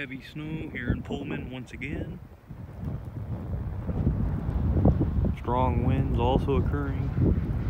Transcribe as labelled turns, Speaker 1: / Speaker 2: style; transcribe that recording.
Speaker 1: Heavy snow here in Pullman once again. Strong winds also occurring.